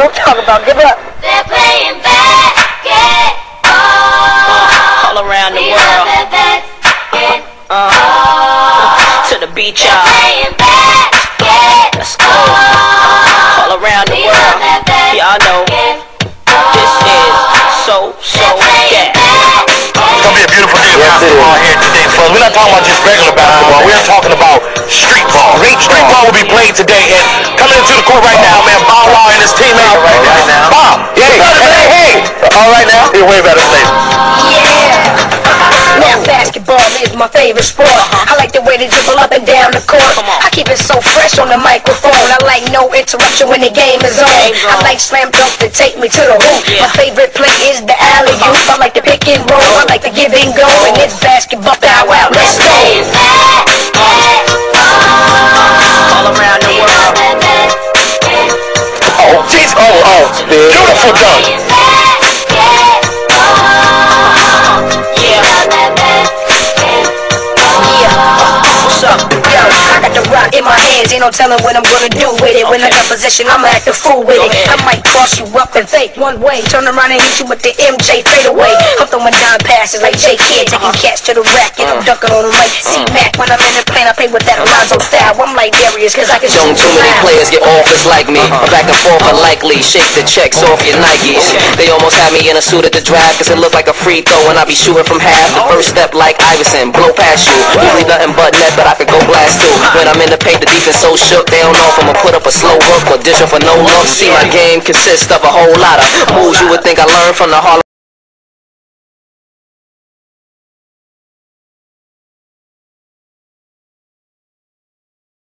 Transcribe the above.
what I'm talking about. Give up. They're playing basketball. All around the We world. love that basketball. To the beach, They're y'all. playing basketball. Let's go. All around the We love world. that basketball. Y'all know this is so, so They're yeah. It's gonna be a beautiful day of basketball here today, folks. We're not talking about just regular basketball. We're talking about street ball. Street ball will be played today, and coming into the court right now, all right now. You're way better than Yeah. Now basketball is my favorite sport. I like the way they dribble up and down the court. I keep it so fresh on the microphone. I like no interruption when the game is on. I like slam dunk to take me to the hoop. My favorite play is the alley oop. I like the pick and roll. I like the give and go. And it's basketball bow wow. Let's go. All around the world. Oh, jeez, oh, oh, beautiful dunk. Ain't no telling what I'm gonna do with it. When I got possession, I'ma act a fool with it. I might cross you up and fake one way, turn around and hit you with the MJ fade away. I'm throwing down passes like J Kidd, taking catch to the rack, and I'm uh-huh. dunking on them like T-Mac. When I'm in the plane, I play with that Alonzo style. I'm like Darius, cause I can Shown shoot too many around. players get offers like me. Back and forth unlikely. Shake the checks off your Nikes. They almost had me in a suit at the draft, cause it looked like a free throw and I be shooting from half. The first step like Iverson, blow past you. Usually nothing but net, but I could go blast too. When I'm in the paint, the defense so shook, they don't know if I'ma put up a slow hook or dish 'em for no look. See, my game consists of a whole lot of moves you would think I learned from the Harlem.